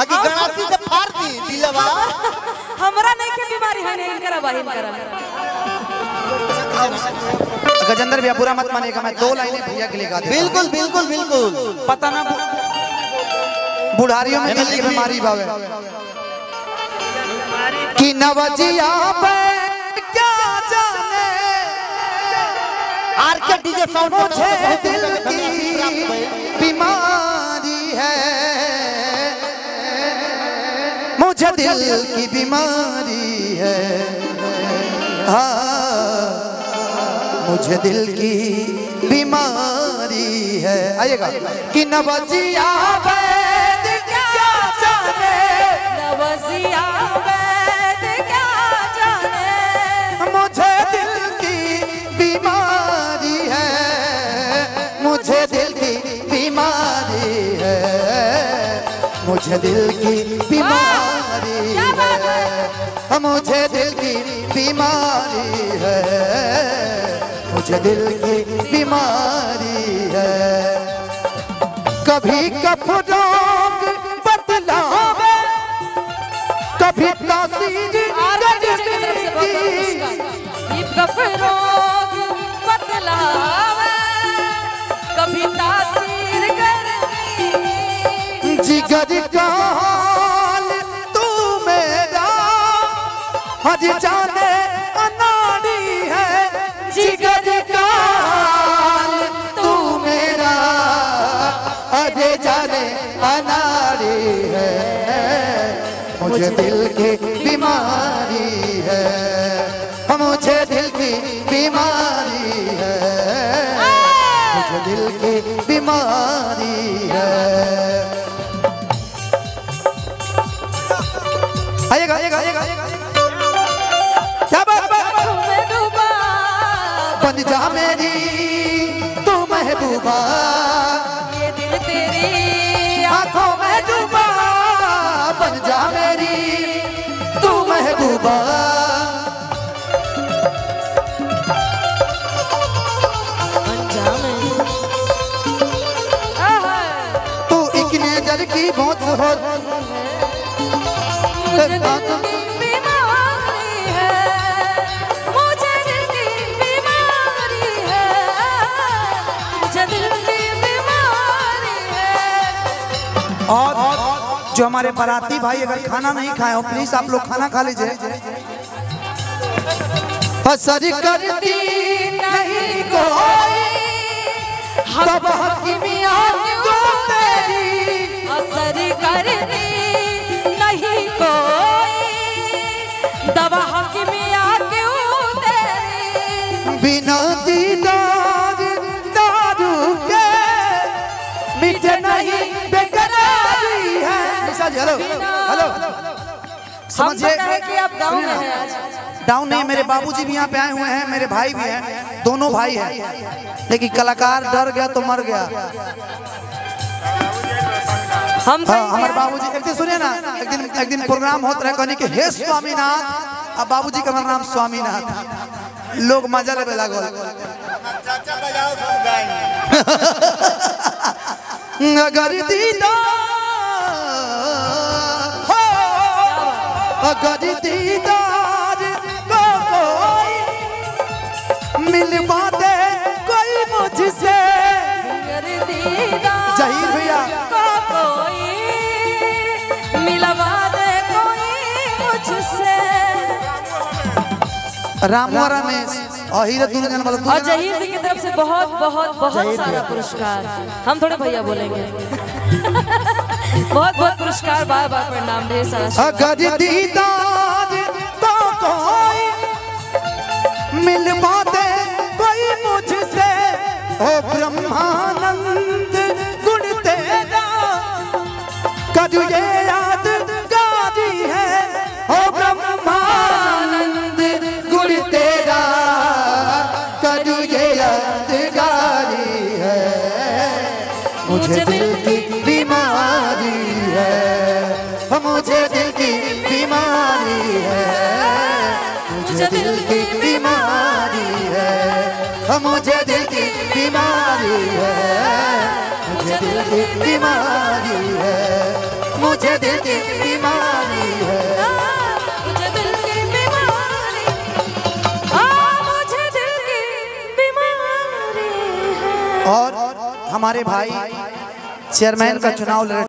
आगे गणासी से फाड़ दी दिलवा हमरा नहीं के बीमारी है नहीं करा बहिन करा गजेंद्र भैया बुरा मत मानिएगा मैं दो लाइनें भैया के लिए गा बिल्कुल बिल्कुल बिल्कुल। पता ना बुढ़ारियों में दिल की बीमारी भावे। कि नवजिया पे क्या जाने? आर के डीजे साउंड मुझे दिल की बीमारी है। मुझे दिल की बीमारी है। हाँ। मुझे दिल की बीमारी है। आइएगा। कि नवजिया वैद क्या जाने? नवजिया वैद क्या जाने? मुझे दिल की बीमारी है। मुझे दिल की बीमारी है। मुझे दिल की बीमारी क्या बात है? मुझे दिल की बीमारी है। मुझे दिल की बीमारी है। कभी कफरोग बदलावे कभी तासीर कभी तासीर जिगर का हज जाने अनाड़ी है, जिगर का तू मेरा। हज जाने अनाड़ी है, मुझे दिल की बीमारी है। मुझे दिल की बीमारी है, मुझे दिल की बीमारी बन जा मेरी तू महबूबा। ये दिल तेरी आँखों में डूबा बन जा मेरी तू महबूबा। तू एक नज़र की बहुत हो और जो हमारे बाराती भाई अगर खाना नहीं खाए हो प्लीज़ आप लोग खाना खा लीजिए। असर करती नहीं कोई। को तेरी। असर करनी नहीं कोई। दवा हकीमिया क्यों तेरी? बिना दीदार दारू के मीठे नहीं जी हेलो हेलो तो कि आप गाँव में हैं आज। डाउन नहीं मेरे बाबूजी भी यहाँ पे आए हुए हैं मेरे भाई भी हैं दोनों भाई हैं। लेकिन कलाकार डर गया तो मर गया। हम हाँ हमारे बाबूजी एक दिन सुनिए ना एक दिन एक दिन प्रोग्राम होता रहे कहने के हे स्वामीनाथ। अब बाबूजी का हमारा नाम स्वामीनाथ। लोग मज़ा लेवे लागल। अगर दीदा अगर दीदार को कोई मिलवा दे कोई मुझसे। जहीर भैया। को कोई मिलवा दे कोई मुझसे। रामू और रमेश और जहीर जी की तरफ़ से बहुत बहुत बहुत सारा पुरस्कार। हम थोड़े भैया बोलेंगे। बहुत बहुत पुरस्कार बार बार प्रणाम ढेर सारा अगर दीदार तो कोई मिलवा दे कोई मुझसे। ओ ब्रह्मानंद गुण तेरा। कद ये याद गारी है। ओ ब्रह्मानंद गुण तेरा। कद ये याद गारी है। मुझे दिल मुझे दिल की बीमारी है। मुझे दिल की बीमारी है। मुझे दिल की बीमारी है। मुझे दिल की बीमारी है। मुझे मुझे दिल की बीमारी है। मुझे दिल की बीमारी। हाँ मुझे दिल की बीमारी है। और हमारे भाई चेयरमैन का चुनाव लड़